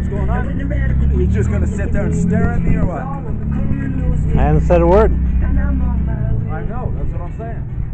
what's going on? Are you just gonna sit there and stare at me or what? I haven't said a word. I know, that's what I'm saying.